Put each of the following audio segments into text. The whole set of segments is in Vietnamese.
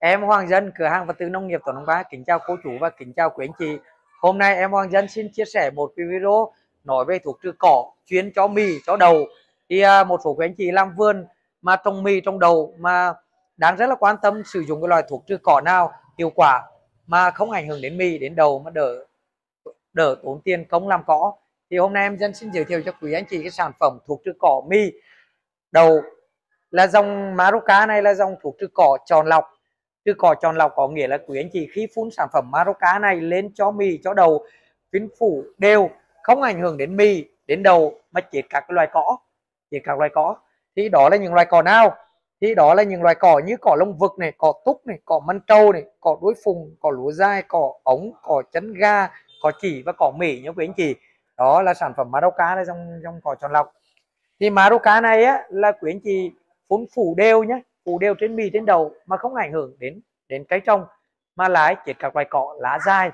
Em Hoàng Dân, cửa hàng vật tư nông nghiệp Tổ Nông Ba, kính chào cô chú và kính chào quý anh chị. Hôm nay em Hoàng Dân xin chia sẻ một video nói về thuốc trừ cỏ chuyên cho mì, cho đầu. Thì à, một số quý anh chị làm vườn mà trồng mì, trong đầu mà đang rất là quan tâm sử dụng cái loại thuốc trừ cỏ nào hiệu quả mà không ảnh hưởng đến mì, đến đầu mà đỡ đỡ tốn tiền công làm cỏ. Thì hôm nay em Dân xin giới thiệu cho quý anh chị cái sản phẩm thuốc trừ cỏ mì đầu là dòng Maruca này là dòng thuốc trừ cỏ tròn lọc chứ cỏ tròn lọc có nghĩa là quý anh chị khi phun sản phẩm Maruca này lên cho mì, cho đầu phiến phủ đều không ảnh hưởng đến mì, đến đầu mà chết các loài cỏ chết các loài cỏ. Thì đó là những loài cỏ nào? Thì đó là những loài cỏ như cỏ lông vực này, cỏ túc này, cỏ măn trâu này, cỏ đuôi phùng, cỏ lúa dai cỏ ống, cỏ chấn ga, cỏ chỉ và cỏ mỉ nhớ quý anh chị. Đó là sản phẩm Maruca đây trong trong cỏ tròn lọc. Thì Maruca này á là quý anh chị phun phủ đều nhé phủ đều trên mì trên đầu mà không ảnh hưởng đến đến cái trồng mà lái chết các loài cỏ lá dai.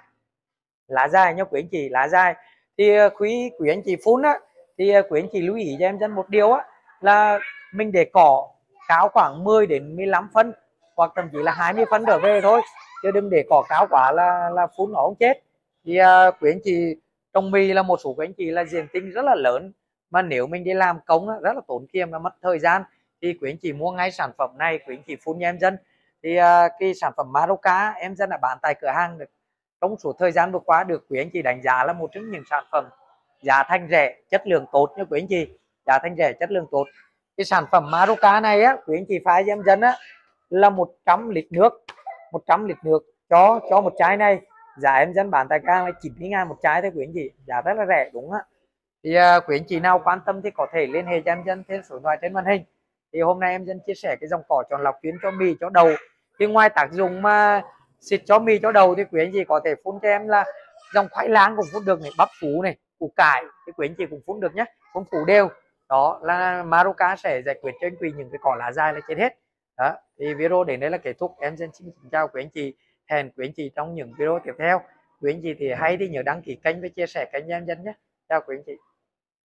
Lá dai nhá quý anh chị lá dai. Thì ờ, quý quý anh chị phun á thì ờ, quý anh chị lưu ý cho em dân một điều á là mình để cỏ cao khoảng 10 đến 15 phân hoặc thậm chí là 20 phân trở về thôi. Chứ đừng để cỏ cao quá là là phun nó không chết. Thì uh, quý anh chị trồng mì là một số quý anh chị là diện tích rất là lớn. Mà nếu mình đi làm công á, rất là tốn kiêm và mất thời gian thì quý anh chị mua ngay sản phẩm này quý anh chị phun cho em dân. Thì uh, cái sản phẩm Maroka em dân đã bán tại cửa hàng được. Trong suốt thời gian vừa qua được quý anh chị đánh giá là một trong những sản phẩm giá thành rẻ chất lượng tốt nha quý anh chị. Giá thành rẻ chất lượng tốt. Cái sản phẩm Maroka này á quý anh chị phái em dân á là 100 lít nước 100 lít nước cho cho một chai này. Giá em dân bán tại cửa hàng là 90 ngàn một chai thôi quý anh chị. Giá rất là rẻ đúng á thì uh, quý anh chị nào quan tâm thì có thể liên hệ cho em dân trên số điện thoại trên màn hình thì hôm nay em dân chia sẻ cái dòng cỏ chọn lọc tuyến cho mì cho đầu. Thì ngoài tác dụng mà xịt cho mì cho đầu thì quý anh chị có thể phun cho em là dòng khoai lang cũng phun được này, bắp phú này, củ cải thì quý anh chị cũng phun được nhé phun phủ đều. Đó là Maruca sẽ giải quyết cho anh Quỳ những cái cỏ lá dài là chết hết. Đó, thì video đến đây là kết thúc. Em xin xin chào quý anh chị, hẹn quý anh chị trong những video tiếp theo. Quý anh chị thì hay thì nhớ đăng ký kênh và chia sẻ kênh em dân nhé chào quý anh chị.